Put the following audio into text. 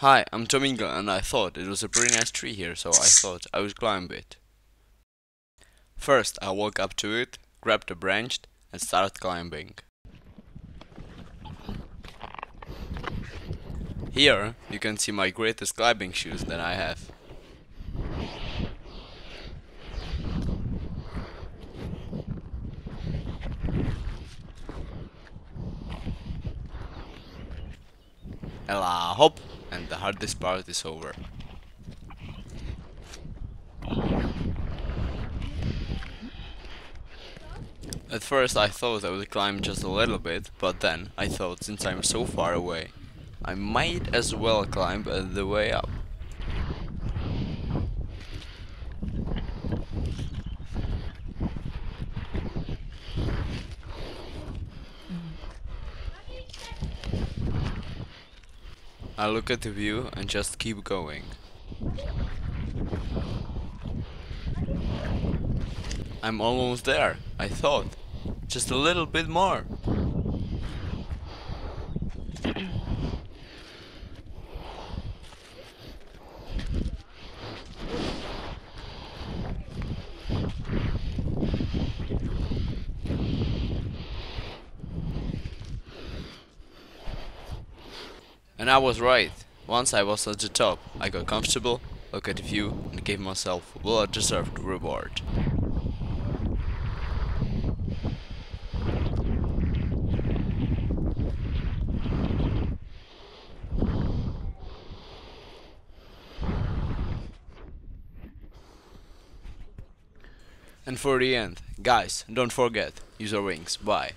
Hi, I'm Tom Eagle and I thought it was a pretty nice tree here, so I thought I would climb it. First, I walked up to it, grabbed a branch and started climbing. Here, you can see my greatest climbing shoes that I have. Ella hop, and the hardest part is over. At first I thought I would climb just a little bit, but then I thought since I'm so far away, I might as well climb the way up. I look at the view and just keep going. I'm almost there, I thought. Just a little bit more. And I was right. Once I was at the top, I got comfortable, looked at the view, and gave myself a well-deserved reward. And for the end, guys, don't forget, use your wings. Bye.